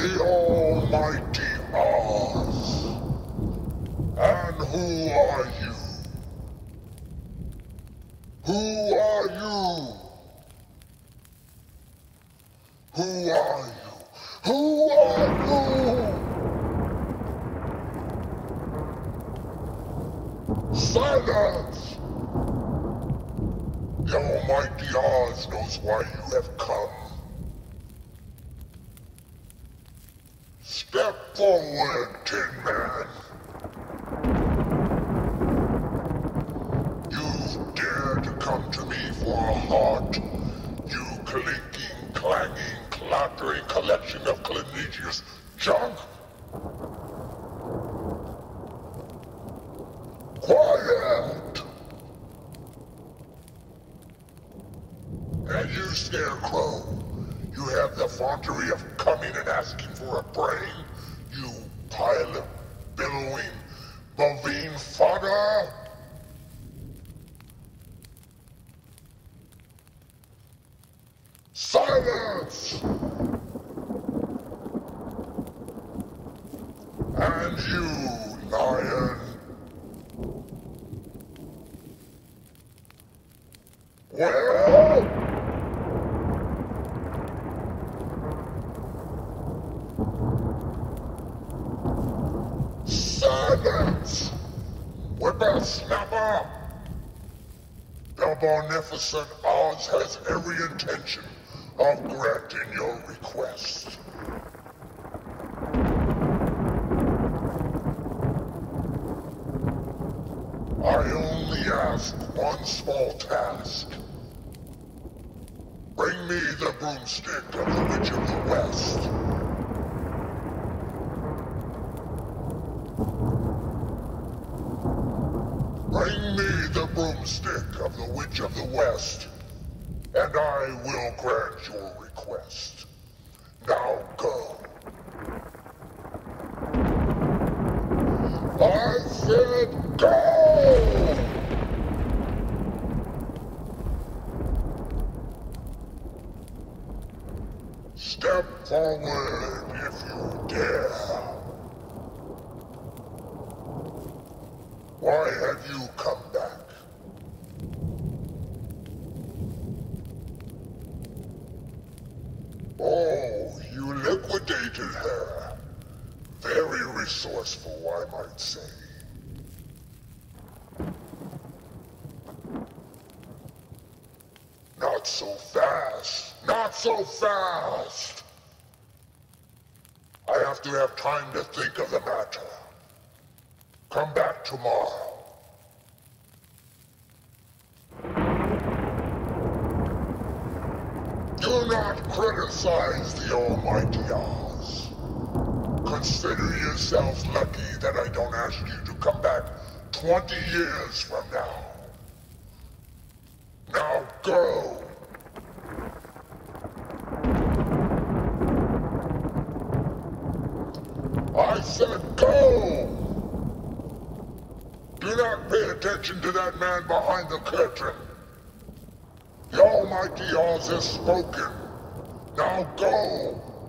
the Almighty Oz. And who are you? Who are you? Who are you? Who are you? Silence! The Almighty Oz knows why you have come. Step forward, Tin Man. You've dared to come to me for a heart, you clinking, clanging, clattering collection of clinicious junk. Quiet! And you, Scarecrow, you have the effrontery of coming and asking for a brain? Silence! And you, lion. Well? Silence! Whippersnapper! The Beneficent Oz has every intention of granting your request. I only ask one small task. Bring me the broomstick of the Witch of the West. Bring me the broomstick of the Witch of the West, and I will grant your request. Now go. I said go! Step forward if you dare. Why have you come back? Oh, you liquidated her. Very resourceful, I might say. Not so fast. Not so fast. I have to have time to think of the matter. Come back tomorrow. Do not criticize the Almighty Oz. Consider yourself lucky that I don't ask you to come back 20 years from now. Now go! I said go! Do not pay attention to that man behind the curtain. The Almighty Oz has spoken. Now go!